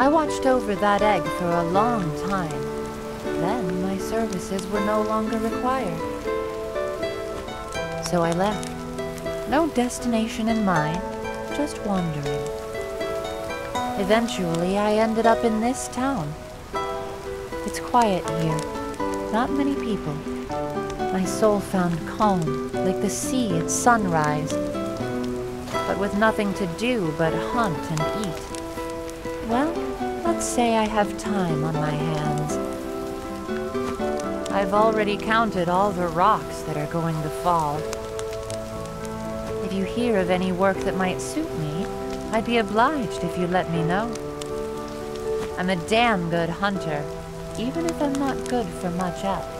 I watched over that egg for a long time. Then my services were no longer required. So I left. No destination in mind, just wandering. Eventually, I ended up in this town. It's quiet here, not many people. My soul found calm, like the sea at sunrise. But with nothing to do but hunt and eat. Well, let's say I have time on my hands. I've already counted all the rocks that are going to fall. If you hear of any work that might suit me, I'd be obliged if you'd let me know. I'm a damn good hunter, even if I'm not good for much else.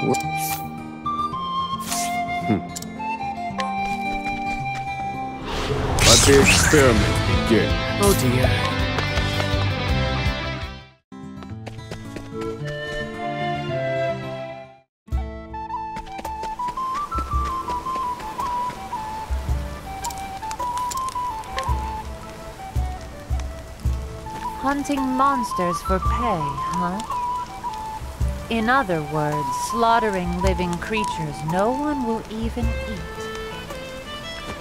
Let the experiment begin. Oh dear. Hunting monsters for pay, huh? In other words, slaughtering living creatures no one will even eat.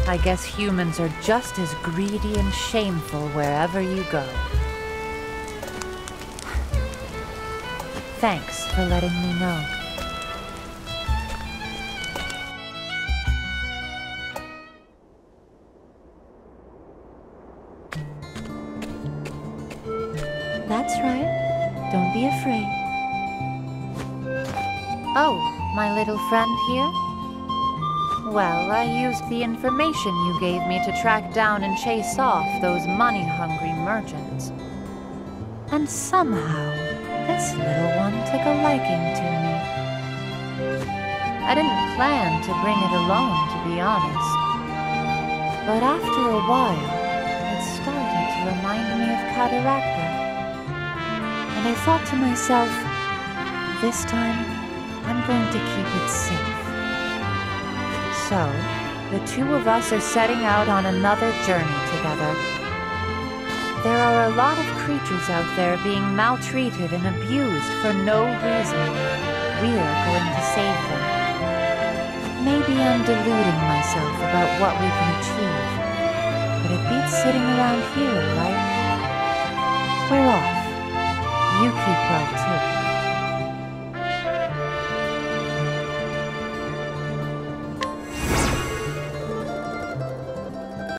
I guess humans are just as greedy and shameful wherever you go. Thanks for letting me know. That's right. Don't be afraid. Oh, my little friend here? Well, I used the information you gave me to track down and chase off those money-hungry merchants. And somehow, this little one took a liking to me. I didn't plan to bring it along, to be honest. But after a while, it started to remind me of Cataracta. And I thought to myself, this time, I'm going to keep it safe. So, the two of us are setting out on another journey together. There are a lot of creatures out there being maltreated and abused for no reason. We're going to save them. Maybe I'm deluding myself about what we can achieve, but it beats sitting around here, right? We're off. You keep well, too.